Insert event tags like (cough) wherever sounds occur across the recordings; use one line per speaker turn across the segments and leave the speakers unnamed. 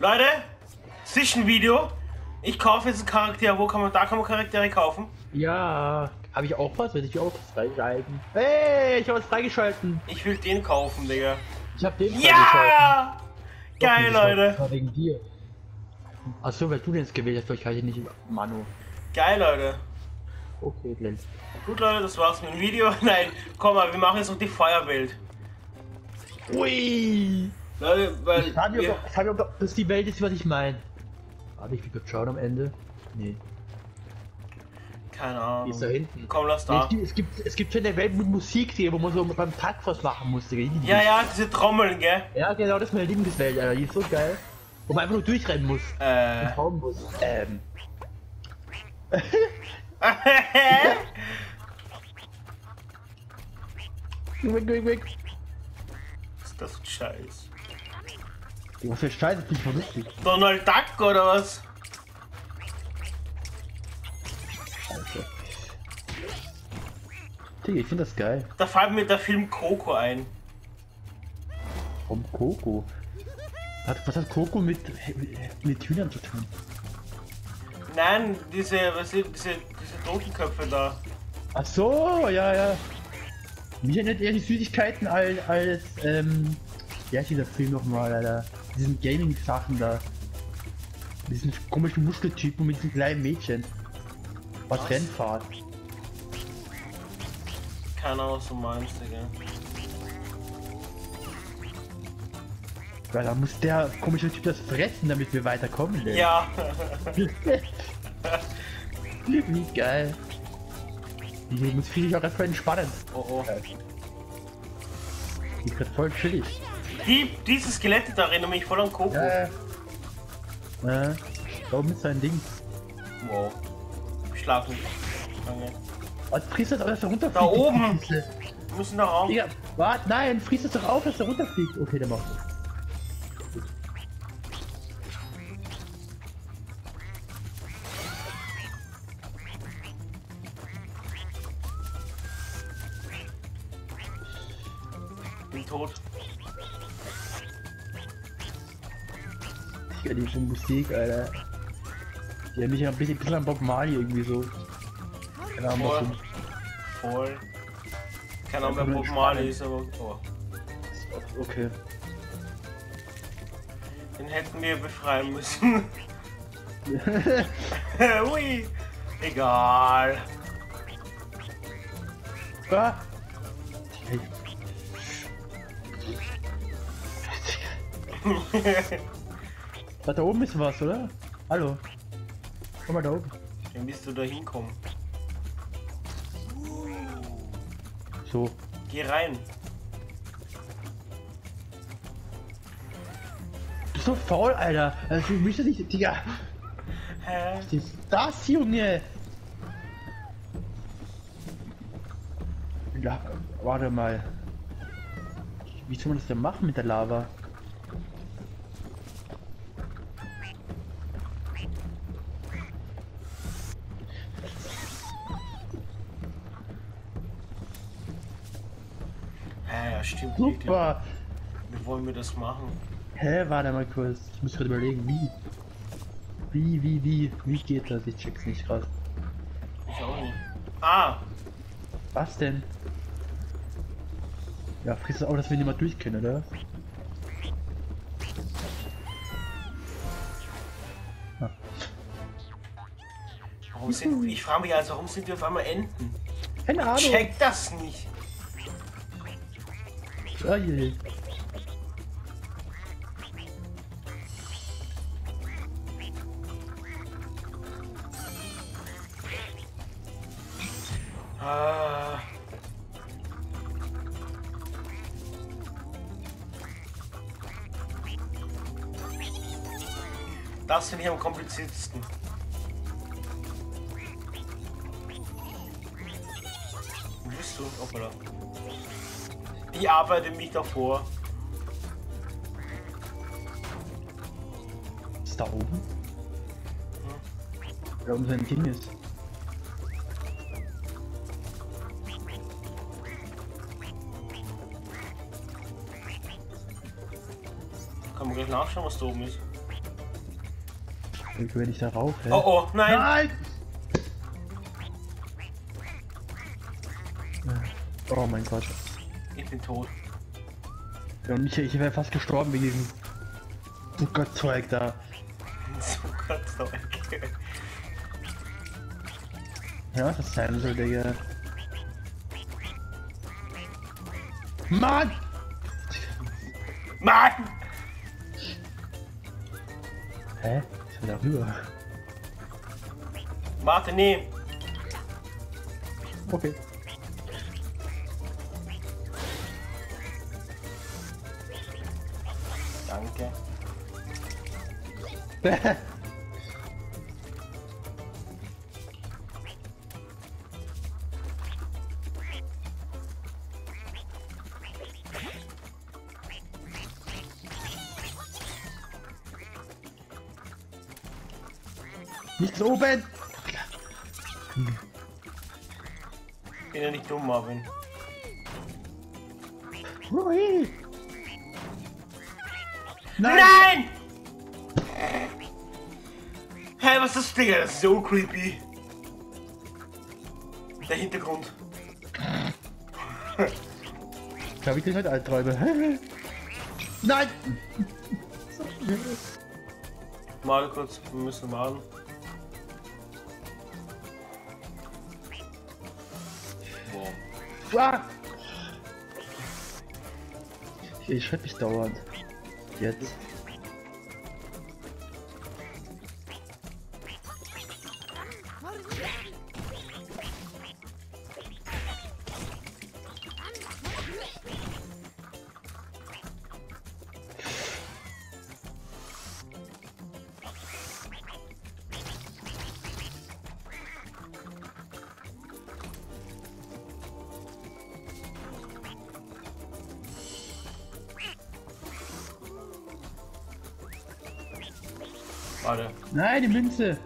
Leute, Zwischenvideo. Ich kaufe jetzt einen Charakter. Wo kann man, da kann man Charaktere kaufen?
Ja, habe ich auch was? Will ich auch was freischalten? Hey, ich habe was freigeschalten.
Ich will den kaufen, Digga.
Ich habe den freigeschalten.
Ja! Geil, Leute.
das war wegen dir. Achso, weil du den jetzt gewählt hast, vielleicht halte ich nicht Manu.
Geil, Leute.
Okay, Glenn.
Gut, Leute, das war's mit dem Video. (laughs) Nein, komm mal, wir machen jetzt noch die Feuerwelt.
Ui!
Leute, weil.
Mich,
wir-
ob das die Welt ist, was ich meine. Habe ich wieder Schauen am Ende? Nee.
keine
Die ist da
Ahnung.
hinten.
Komm, lass
Nee,
da.
es, gibt, es, gibt, es gibt schon eine Welt mit Musik, Digga, wo man so beim Takt was machen muss, Digga. Die-
Ja, ja, diese Trommeln, gell?
Ja, genau, das ist meine Lieblingswelt, Alter. Die ist so geil. Wo man einfach nur durchrennen muss.
Äh.
Und hauen muss. Ähm. (laughs) Weg, weg, weg.
Was ist das für ein Scheiß?
Was für Scheiße, voll lustig.
Donald Duck oder was?
Scheiße. Digga, ich finde das geil.
Da fällt mir der Film Coco ein.
Vom Coco. Was hat Coco mit, mit Hühnern zu tun?
Nein, diese, was sind diese, diese Totenköpfe da.
Ach so, ja, ja. Mich erinnert eher die Süßigkeiten als, als ähm, heißt dieser Film nochmal, Alter? Diesen Gaming-Sachen da. Diesen komischen Muskeltypen mit diesen kleinen Mädchen. Was? Rennfahrt.
Keine Ahnung, was du meinst, Digga.
Weil da muss der komische Typ das fressen, damit wir weiterkommen. Denn.
Ja. (laughs)
Wie geil. Die muss finde ich auch erstmal entspannen.
oh oh.
Die grad voll chillig.
Die, diese Skelette da erinnern mich voll an Coco.
Ja. Ja. Da oben ist sein Ding.
Wow. Schlag mich. Danke.
Was frisst das alles runterfliegt?
Da oben. Wir müssen da raus.
Digga, warte, nein, frisst es doch auf, dass er runterfliegt. Okay, der macht das.
Bin tot.
Digga, diese Musik, Alter. Die hat mich ein bisschen, bisschen an Bob Marley irgendwie so. Keine Ahnung,
Voll.
warum.
Voll. Keine Ahnung, wer Bob Marley ist, aber. Oh.
Okay.
Den hätten wir befreien müssen. (laughs) Ui. Egal.
ah. (laughs) Hey. Da, oben ist was, oder? Hallo. Komm mal da oben.
Wie bist du da hinkommen?
So.
Geh rein.
Du bist so faul, Alter. Also, bist ja nicht, Digga.
Hä?
Was ist das, Junge? Ja, warte mal. Wie soll man das denn machen mit der Lava?
Hä, ja, stimmt.
Super!
Wie wollen wir das machen?
Hä, warte mal kurz. Ich muss gerade überlegen, wie. Wie, wie, wie, wie geht das? Ich check's nicht gerade.
Ich auch nicht. Ah!
Was denn? Ja, frisst das auch, dass wir nicht mal durch können, oder? Ah.
Warum sind, ich frage mich also, warum sind wir auf einmal Enten?
Keine Ahnung.
Check das nicht.
Je.
Ah. Das finde ich am kompliziertesten. Wo bist du? Hoppala. Ich arbeite mich davor.
Ist da oben? Da oben sein Ding ist.
Kann man gleich nachschauen, was da oben ist.
Wenn ich da rauf, hä?
Oh oh, nein!
Nein! Oh mein Gott.
Ich bin tot.
Ja, und ich, wäre fast gestorben wegen diesem Zuckerzeug da.
Zuckerzeug.
Ja, was das sein soll, Digga. Mann!
Mann!
Hä? Ich bin da rüber.
Warte, nee.
Okay.
Danke. (laughs)
Nicht so oben!
Bin ja nicht dumm, Marvin.
Hui. Nein!
Nein! Hey, was ist das, Digga? Das ist so creepy. Der Hintergrund.
Ich glaube, ich bin heute Albträume. (laughs) Nein!
Mal kurz, wir müssen warten. Wow.
Ah! Ich schreibe mich dauernd. Jetzt.
Warte.
Nein, die Münze!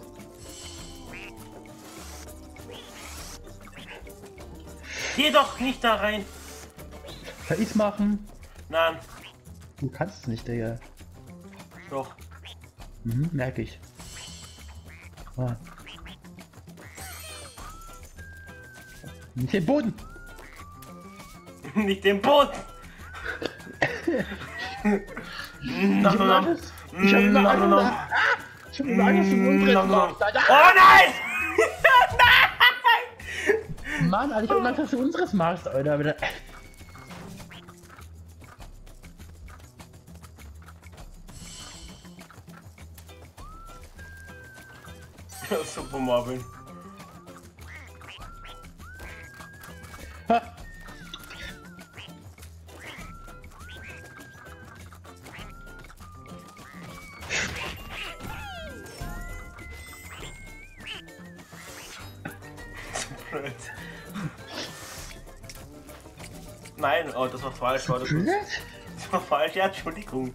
Geh doch nicht da rein.
Kann ich's machen?
Nein,
Du kannst es nicht, Digga.
doch.
Mhm, merke ich. Ah. Nicht den Boden! (laughs)
nicht den Boot. (laughs)
Ich hab Angst. Ich hab immer Ich hab immer Angst,
nom, nom.
machst, Alter.
Oh (laughs) nein!
Mann, Alter, ich hab Angst, dass du unseres machst, Alter. Da- (laughs)
Super Marvin.
Ha!
Nein, oh, das war falsch. War das, (laughs) das war falsch. Ja, Entschuldigung.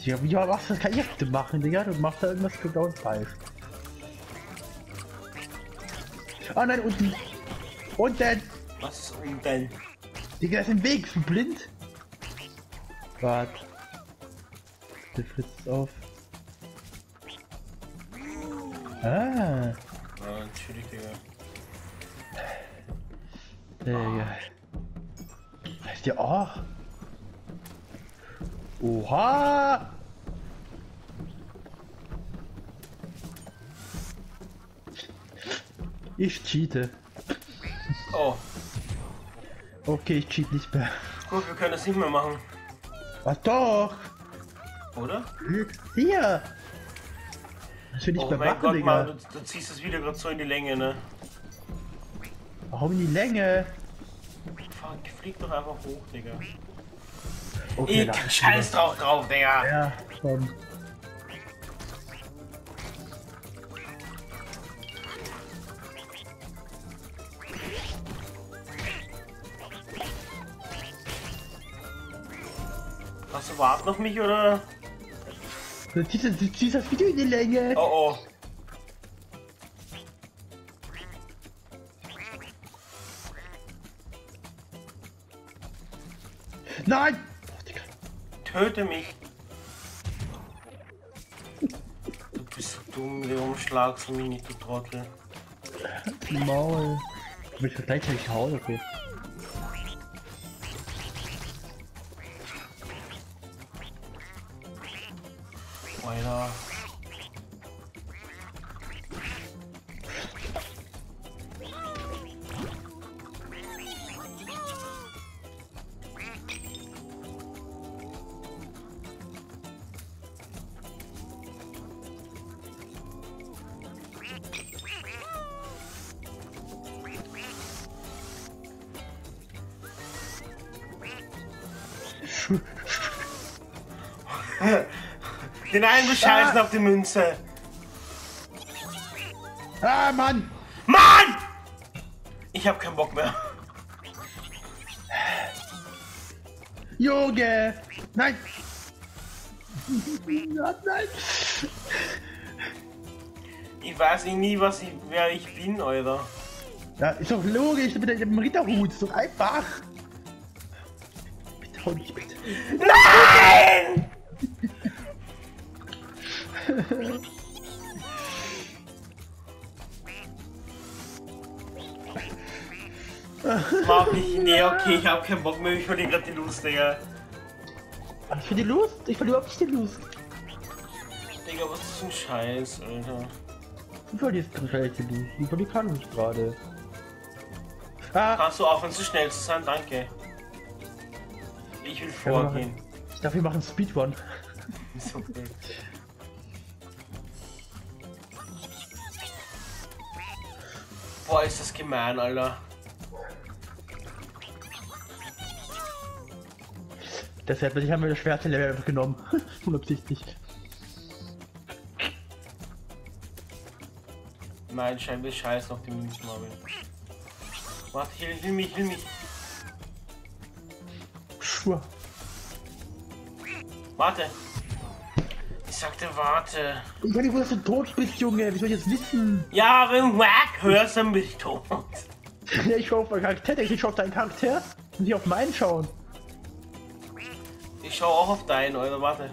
Ja, wie was das kann ich bitte machen, Digga? Du machst da irgendwas genau falsch. Ah nein, unten. Unten!
Was ist unten?
Digga, das ist im Weg, bist du blind? Warte. Der fritzt auf. Ah,
Ah, natürlich, Digga.
Digga. Ja auch. Oha! Ich cheate.
Oh,
Okay, ich cheat nicht mehr.
gut, wir können das nicht mehr machen.
Ah doch!
Oder?
Hier! Das will ich
Oh
mehr
mein
machen,
Gott,
Digga.
Mann, du, du ziehst das Video gerade so in die Länge, ne?
Warum in die Länge?
Flieg doch einfach hoch, Digga.
Okay,
Ich scheiß drauf drauf, Digga.
Ja, komm.
Hast du warten auf mich oder?
Du ziehst, das- du ziehst das Video in die Länge.
Oh oh.
Nein!
Töte mich. Du bist so dumm, warum schlagst du mich nicht, du Trottel?
Maul. Ich will gleichzeitig hauen, okay. (laughs)
Den einen bescheißen
Ah.
auf die Münze.
Ah, Mann!
Mann! Ich hab keinen Bock mehr.
Junge! Nein! (laughs) nein!
Ich weiß nie, was ich, wer ich bin, Alter.
Ja, ist doch logisch, mit dem Ritterhut, ist doch einfach! Bitte hau nicht, bitte.
Nein! Mach ich. Nee, okay, ich hab keinen Bock mehr, ich verliere grad die Lust, Digga.
Was für die Lust? Ich verliere überhaupt nicht die Lust.
Digga, was ist ein Scheiß, Alter.
Du verlierst gerade die Lust. Ich verliere kann nicht gerade. Ah!
Kannst du aufhören, zu schnell zu sein? Danke. Ich will vorgehen.
Ich dachte, wir machen Speedrun.
So blöd. Boah, ist das gemein, Alter.
Deshalb ich haben wir das schwerste Level einfach genommen. (laughs) Unabsichtlich.
Mein Schein will scheiß noch die Münzen haben. Warte, hilf, hilf mich, hilf mich.
Schwur.
Warte. Ich sagte, warte.
Ich weiß nicht, wo du tot bist, Junge. Wie soll ich das wissen?
Ja, wenn du Wack hörst, dann bin ich tot.
Ja, ich schaue auf meinen Charakter, ich schaue auf deinen Charakter. Und nicht auf meinen schauen.
Ich schau auch auf deinen, Alter, warte.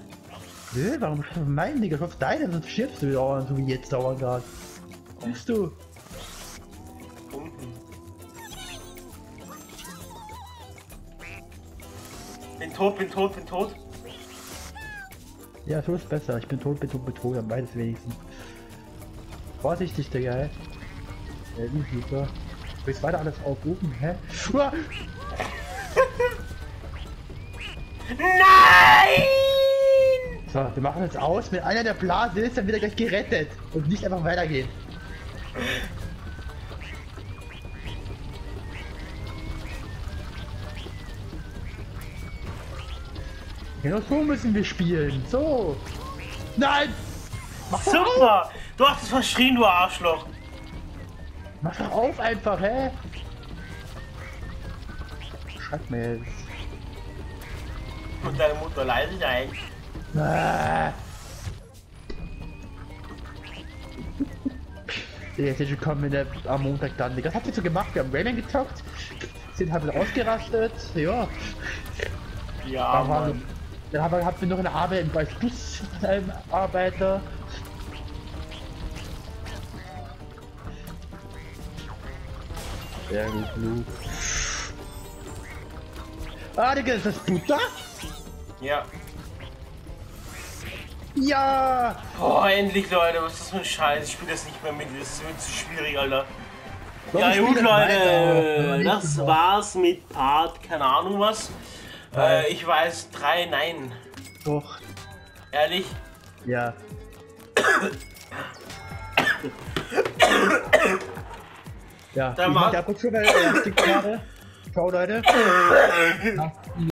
Warum schaust du auf meinen, Digga? Schau auf deinen, sonst stirbst du dauernd, so wie jetzt dauernd gerade. Siehst du?
Bin tot, bin tot, bin tot.
Ja, so ist besser. Ich bin tot, bin tot, bin tot, dann beides wenigstens. Vorsichtig, Digga, hä? Ja, super. Du willst weiter alles auf oben, hä? Uah!
Nein!
So, wir machen jetzt aus. Wenn einer der Blase ist, dann wird er gleich gerettet. Und nicht einfach weitergehen. Genau so müssen wir spielen. So. Nein! Mach!
Super! Du hast es verschrien, du Arschloch.
Mach doch auf einfach, hä? Schreib mir jetzt.
Und deine Mutter leise sein.
Ah. (laughs) Jetzt schon kommen wir am Montag dann. Das habt ihr so gemacht, wir haben Rayman gezockt, sind halt ausgerastet, ja.
Ja,
Da war,
Mann.
Dann haben wir, hatten wir noch eine Arbeit als Busarbeiter. Sehr gut, Luke. Ah, Digga, ist das Butter?
Ja.
Ja!
Oh, endlich, Leute. Was ist das für ein Scheiß? Ich spiele das nicht mehr mit. Das ist mir zu schwierig, Alter.
Warum
ja, gut, Leute. Das war's mit Part, keine Ahnung was. Äh, ich weiß drei Nein.
Doch.
Ehrlich?
Ja. ja,
Da
ich mach ab und zu, weil er stickt gerade. Ciao, Leute. Ja. (laughs)